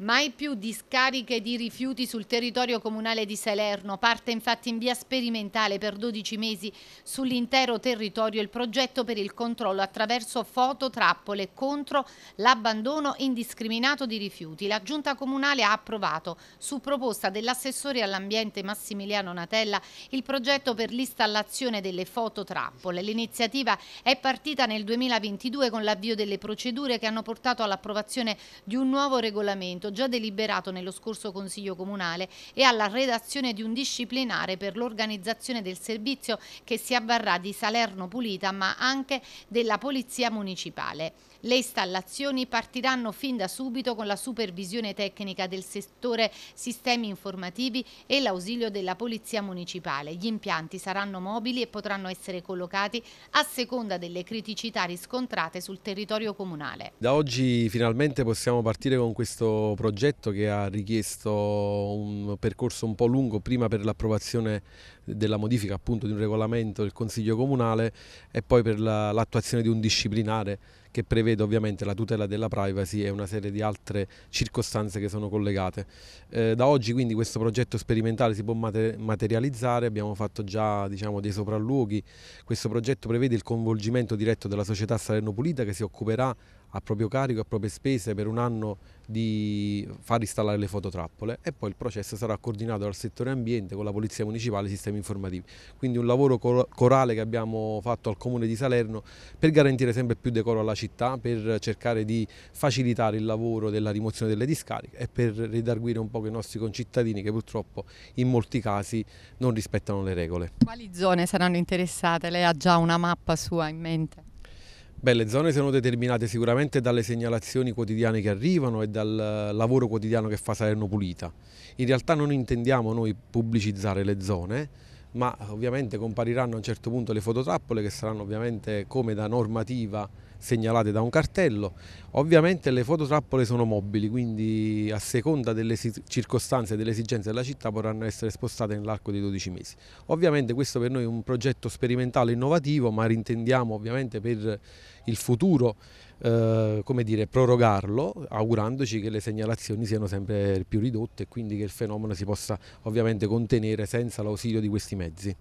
Mai più discariche di rifiuti sul territorio comunale di Salerno. Parte infatti in via sperimentale per 12 mesi sull'intero territorio il progetto per il controllo attraverso fototrappole contro l'abbandono indiscriminato di rifiuti. La giunta comunale ha approvato, su proposta dell'assessore all'ambiente Massimiliano Natella, il progetto per l'installazione delle fototrappole. L'iniziativa è partita nel 2022 con l'avvio delle procedure che hanno portato all'approvazione di un nuovo regolamento già deliberato nello scorso Consiglio Comunale e alla redazione di un disciplinare per l'organizzazione del servizio che si avvarrà di Salerno Pulita ma anche della Polizia Municipale. Le installazioni partiranno fin da subito con la supervisione tecnica del settore sistemi informativi e l'ausilio della Polizia Municipale. Gli impianti saranno mobili e potranno essere collocati a seconda delle criticità riscontrate sul territorio comunale. Da oggi finalmente possiamo partire con questo progetto che ha richiesto un percorso un po' lungo prima per l'approvazione della modifica appunto di un regolamento del Consiglio Comunale e poi per l'attuazione la, di un disciplinare che prevede ovviamente la tutela della privacy e una serie di altre circostanze che sono collegate. Eh, da oggi quindi questo progetto sperimentale si può materializzare, abbiamo fatto già diciamo, dei sopralluoghi, questo progetto prevede il coinvolgimento diretto della società Salerno Pulita che si occuperà a proprio carico, a proprie spese per un anno di far installare le fototrappole e poi il processo sarà coordinato dal settore ambiente con la Polizia Municipale e i sistemi informativi. Quindi un lavoro corale che abbiamo fatto al Comune di Salerno per garantire sempre più decoro alla città, per cercare di facilitare il lavoro della rimozione delle discariche e per ridarguire un po' i nostri concittadini che purtroppo in molti casi non rispettano le regole. Quali zone saranno interessate? Lei ha già una mappa sua in mente? Beh, le zone sono determinate sicuramente dalle segnalazioni quotidiane che arrivano e dal lavoro quotidiano che fa Salerno Pulita. In realtà non intendiamo noi pubblicizzare le zone, ma ovviamente compariranno a un certo punto le fototrappole che saranno ovviamente come da normativa segnalate da un cartello. Ovviamente le fototrappole sono mobili, quindi a seconda delle circostanze e delle esigenze della città potranno essere spostate nell'arco di 12 mesi. Ovviamente questo per noi è un progetto sperimentale innovativo, ma rintendiamo ovviamente per il futuro eh, come dire, prorogarlo, augurandoci che le segnalazioni siano sempre più ridotte e quindi che il fenomeno si possa ovviamente contenere senza l'ausilio di questi mezzi.